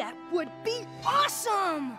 That would be awesome!